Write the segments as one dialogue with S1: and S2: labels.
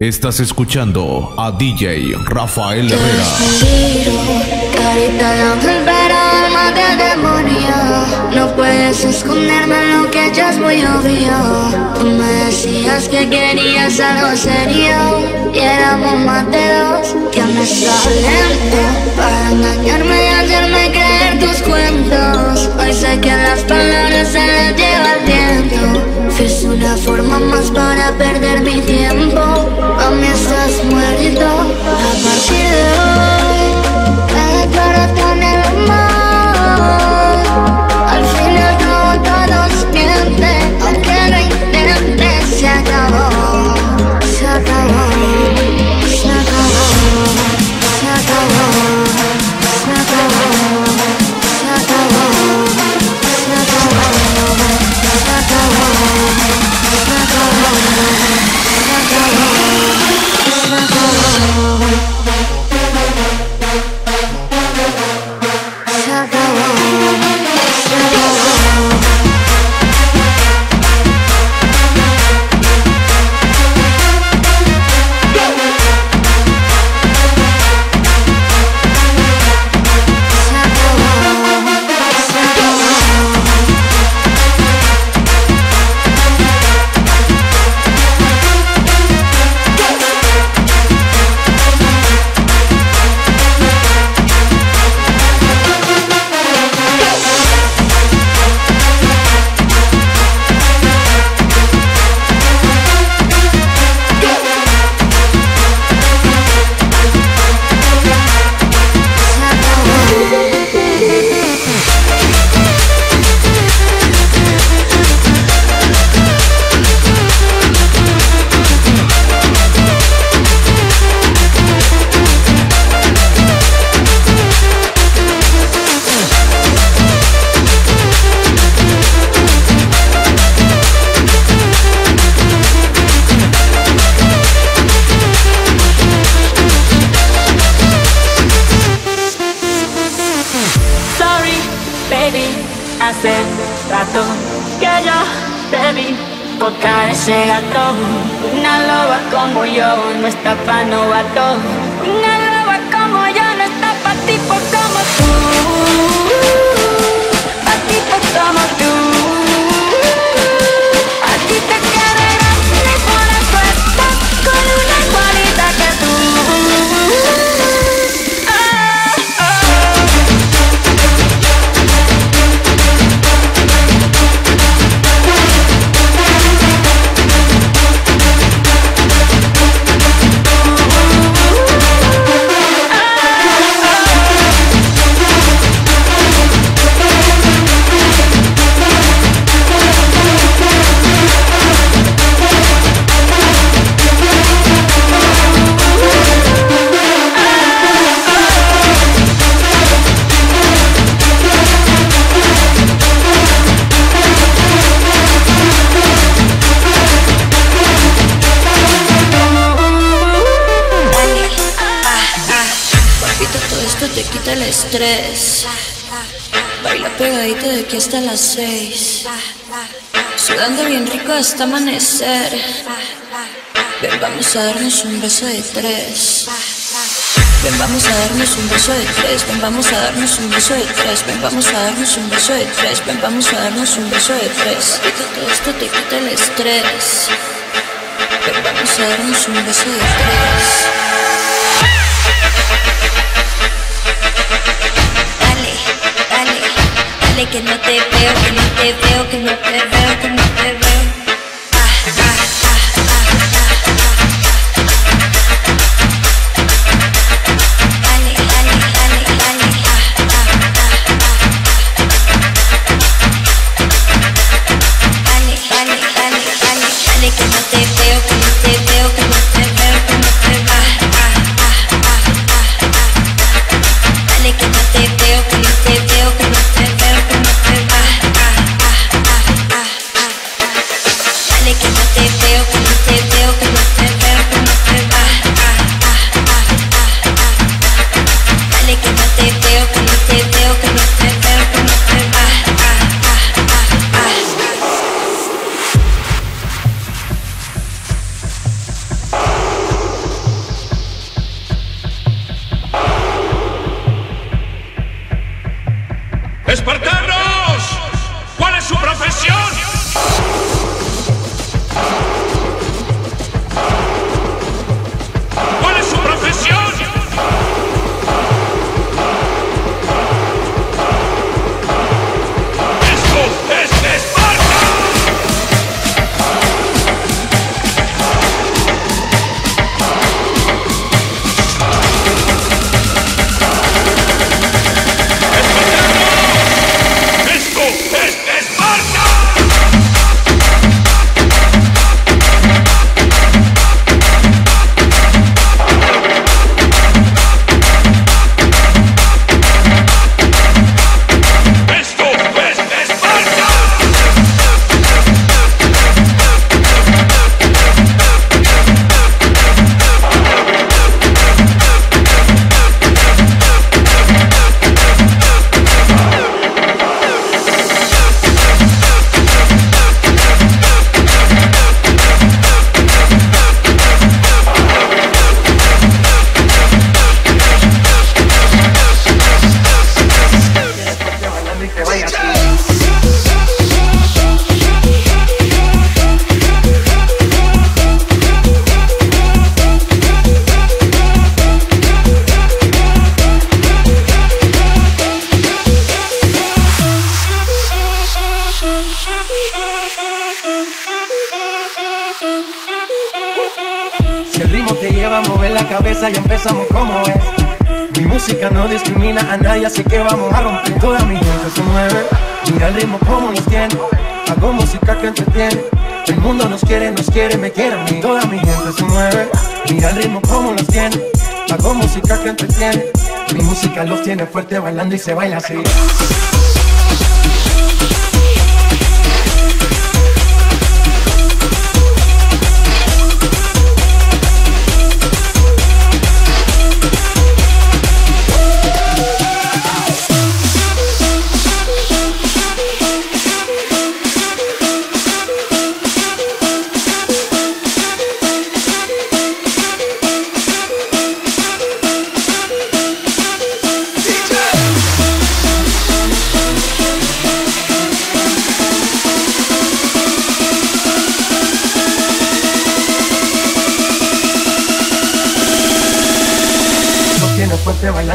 S1: Estás escuchando a DJ Rafael Herrera.
S2: Carita de ángel, pero alma de demonio. No puedes esconderme lo que ya es muy obvio. Tú me decías que querías algo serio. Y éramos más de dos que me lento Para engañarme y hacerme creer tus cuentos. Hoy sé que las palabras se las lleva viento. Fuiste una forma más para perder mi tiempo. A mí estás muerto.
S3: Ese gato. Una loba como yo no está pa' novato. Una loba como yo no está pa' tipo como tú.
S4: Aquí hasta las seis. Sudando bien rico hasta amanecer. Ven, vamos a darnos un beso de tres. Ven, vamos a darnos un beso de tres. Ven, vamos a darnos un beso de tres. Ven, vamos a darnos un beso de tres. Ven, vamos a darnos un beso de tres. Todo esto te quita el estrés. Ven, vamos a darnos un beso de tres. Dale que no te veo, que no te veo, que no te veo, que no te veo.
S5: y empezamos como es. Mi música no discrimina a nadie, así que vamos a romper. Toda mi gente se mueve, mira el ritmo como nos tiene. Hago música que entretiene. El mundo nos quiere, nos quiere, me quiere a mí. Toda mi gente se mueve, mira el ritmo como nos tiene. Hago música que entretiene. Mi música los tiene fuerte bailando y se baila así.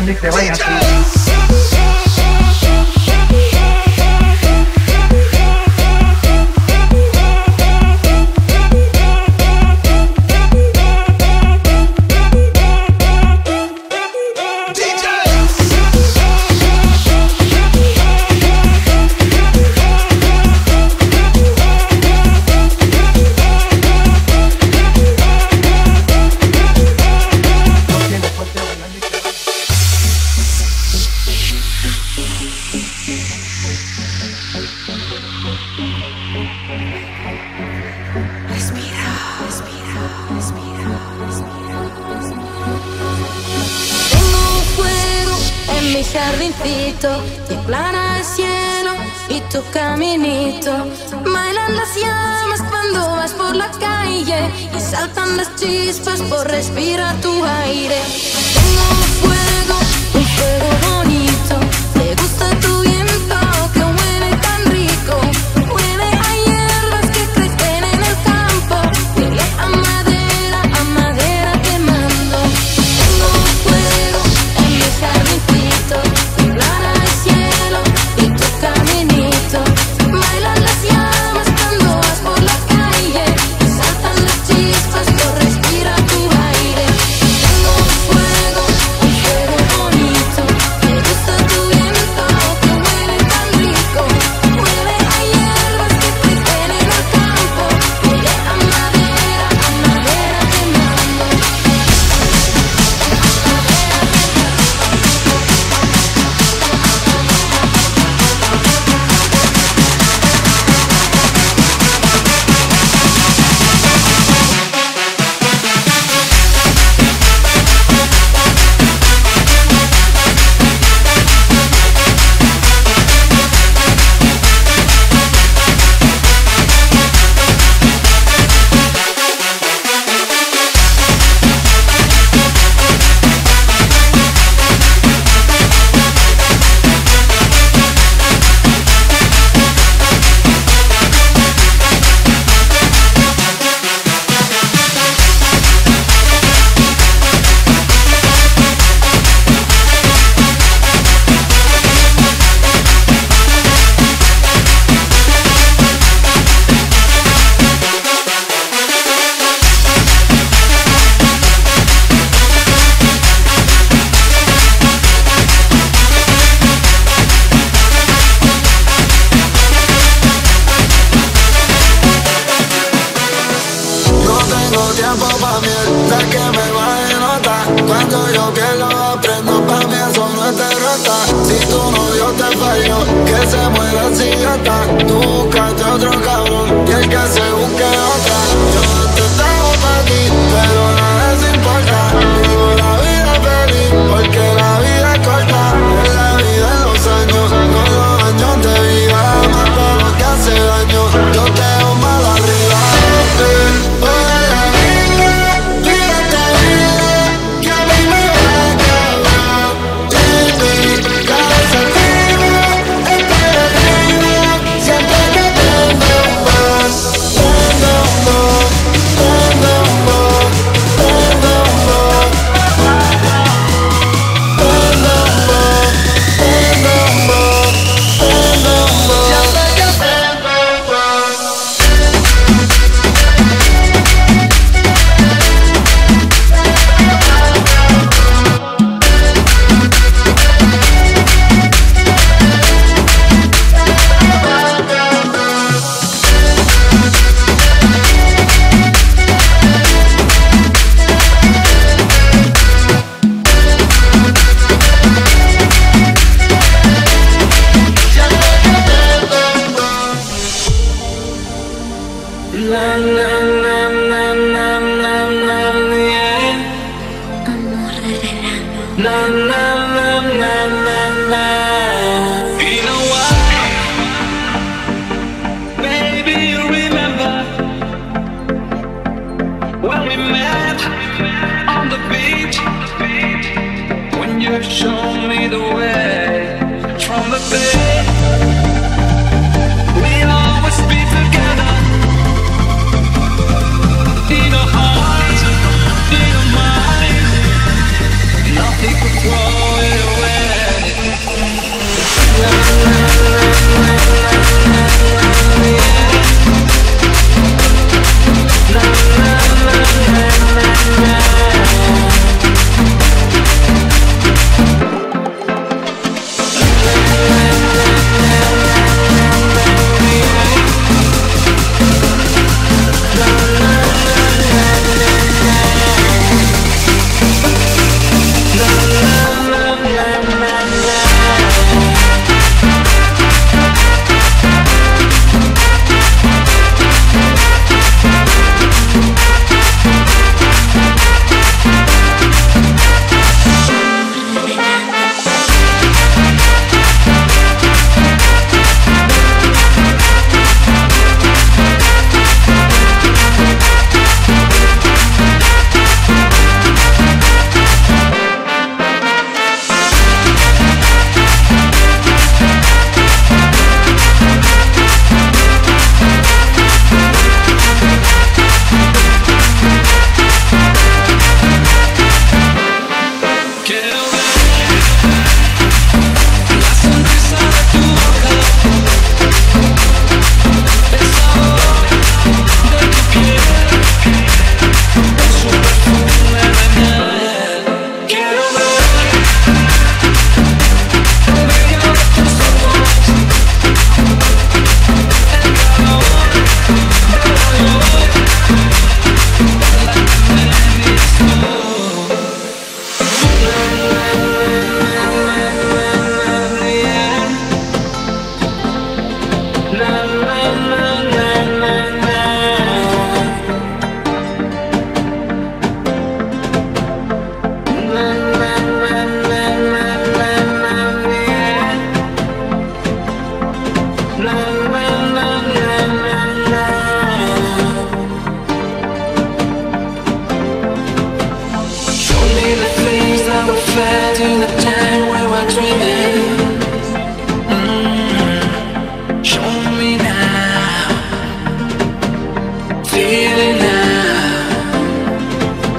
S5: ni te y
S6: saltan las chispas por respirar tu aire. Tengo fuego, un fuego
S7: se muera sin acá. Búscate otro cabrón. When we met on the beach, when you showed me the way from the bay, we'll always be together. In our hearts, in our minds, nothing.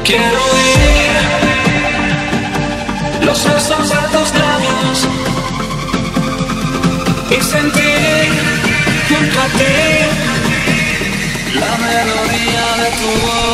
S7: Quiero ir los besos a tus labios y sentir junto a ti la melodía de tu
S8: voz.